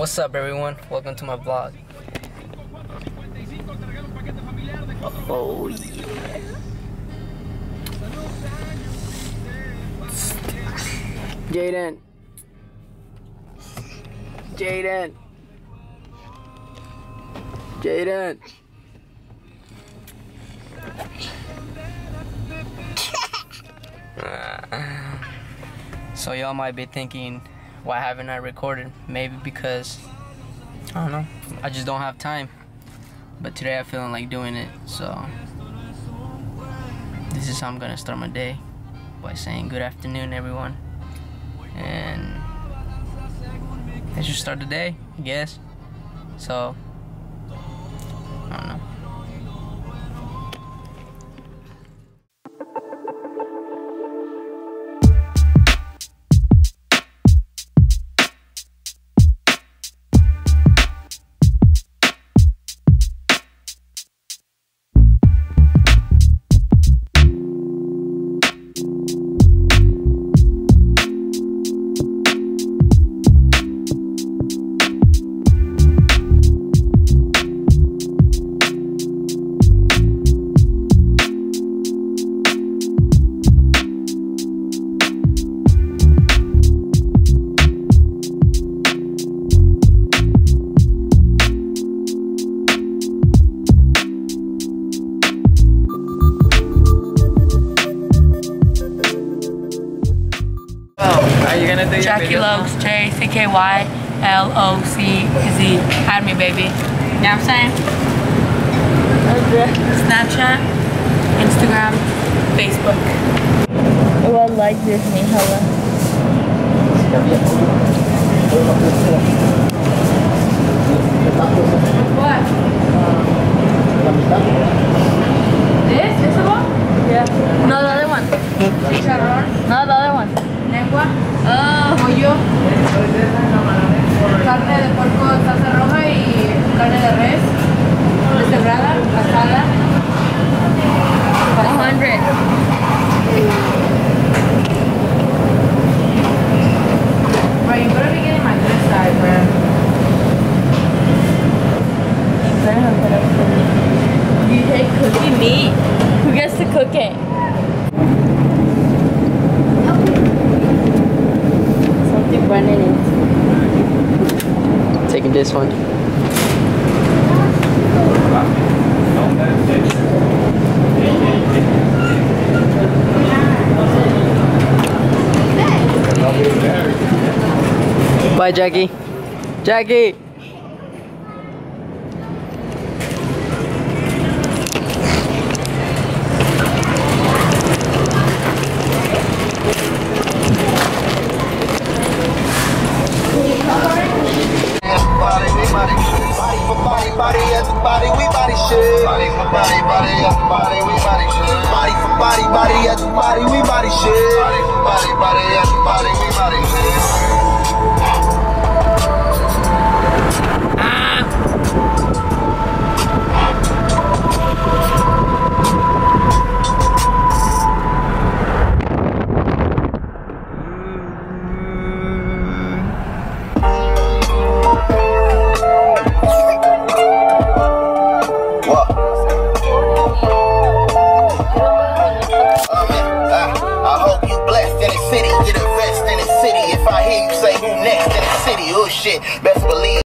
What's up, everyone? Welcome to my vlog. Oh, yeah. Jaden. Jaden. Jaden. so y'all might be thinking, why haven't I recorded? Maybe because I don't know. I just don't have time. But today I'm feeling like doing it, so this is how I'm gonna start my day by saying good afternoon, everyone, and let's just start the day, I guess. So Jackie? Lokes, J C K Y L O C Z. Add me, baby. You know what I'm saying? Snapchat, Instagram, Facebook. Oh, well, like Disney, hello. What? This? This one? Yeah. No, the other one. No, the other one. lengua, pollo, oh. carne de puerco salsa roja y carne de res, deshebrada, asada. 100. This one. Bye, Jackie. Jackie. Body body, body, we body shit. Body for body, body, everybody, we body shit. Body for body, body, everybody, shit, best believe.